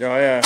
Oh yeah.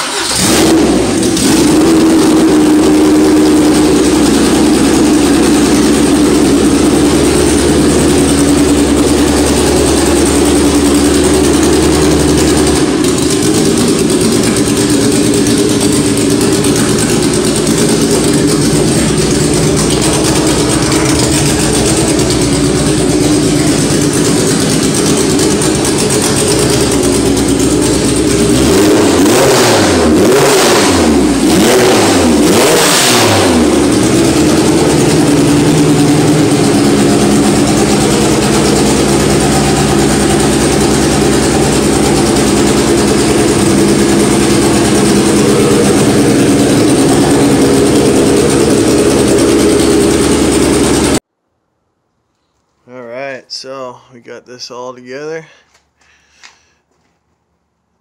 Alright, so we got this all together.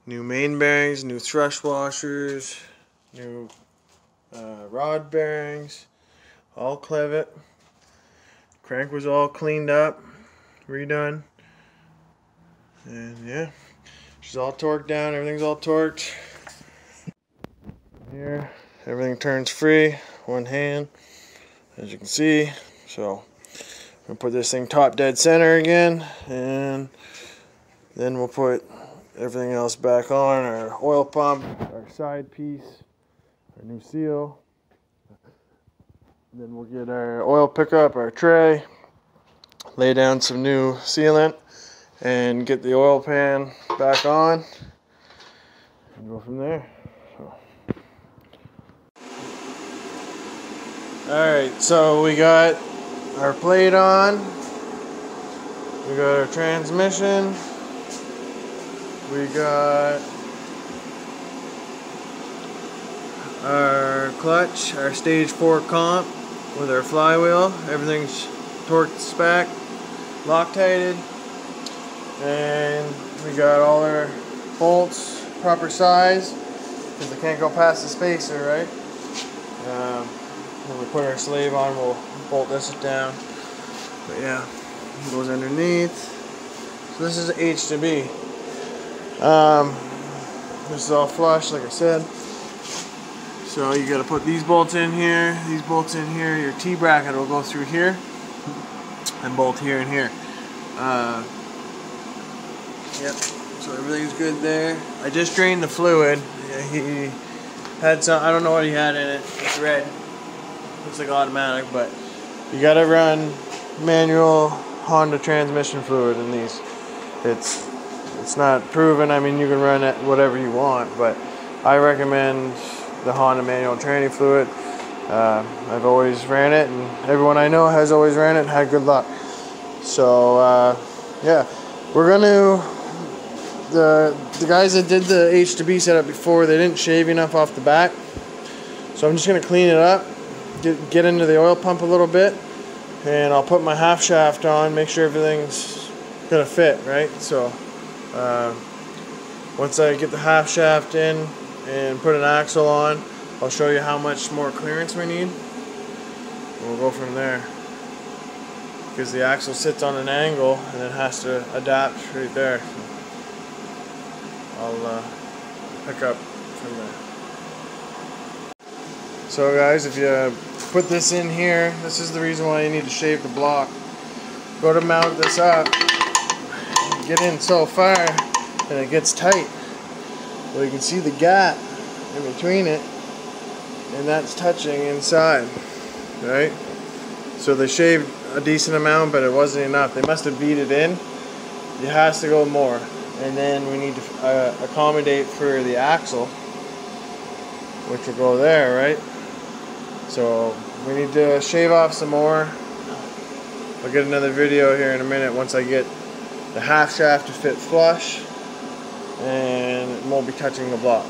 New main bearings, new thrust washers, new uh, rod bearings, all Clevite. Crank was all cleaned up, redone. And yeah, she's all torqued down, everything's all torqued. Here, everything turns free, one hand, as you can see. So, Gonna put this thing top dead center again, and then we'll put everything else back on our oil pump, our side piece, our new seal. Then we'll get our oil pickup, our tray, lay down some new sealant, and get the oil pan back on, and go from there. So. Alright, so we got our plate on. We got our transmission. We got our clutch, our stage 4 comp with our flywheel. Everything's torqued spec, Loctited. And we got all our bolts proper size because they can't go past the spacer, right? Um, when we put our sleeve on, we'll bolt this down. But yeah, it goes underneath. So this is H2B. Um, this is all flush, like I said. So you got to put these bolts in here, these bolts in here. Your T bracket will go through here, and bolt here and here. Uh, yep. So everything's good there. I just drained the fluid. He had some. I don't know what he had in it. It's red. Looks like automatic, but you gotta run manual Honda transmission fluid in these. It's it's not proven. I mean, you can run it whatever you want, but I recommend the Honda manual tranny fluid. Uh, I've always ran it, and everyone I know has always ran it and had good luck. So uh, yeah, we're gonna the the guys that did the H2B setup before they didn't shave enough off the back, so I'm just gonna clean it up get, get into the oil pump a little bit and I'll put my half shaft on, make sure everything's gonna fit, right? So uh, once I get the half shaft in and put an axle on, I'll show you how much more clearance we need. We'll go from there. Because the axle sits on an angle and it has to adapt right there. So I'll uh, pick up from there. So guys, if you put this in here, this is the reason why you need to shave the block. Go to mount this up, get in so far, and it gets tight. Well, you can see the gap in between it, and that's touching inside, right? So they shaved a decent amount, but it wasn't enough. They must have beat it in. It has to go more. And then we need to uh, accommodate for the axle, which will go there, right? So we need to shave off some more. I'll get another video here in a minute once I get the half shaft to fit flush and it won't be touching the block.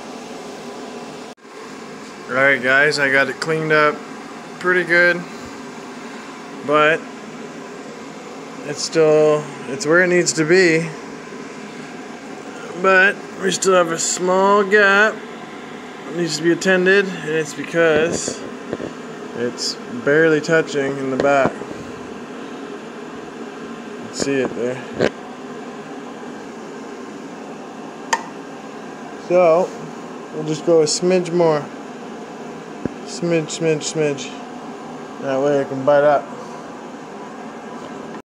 Alright guys, I got it cleaned up pretty good, but it's still, it's where it needs to be, but we still have a small gap it needs to be attended and it's because it's barely touching in the back. See it there. So, we'll just go a smidge more. Smidge, smidge, smidge. That way it can bite up.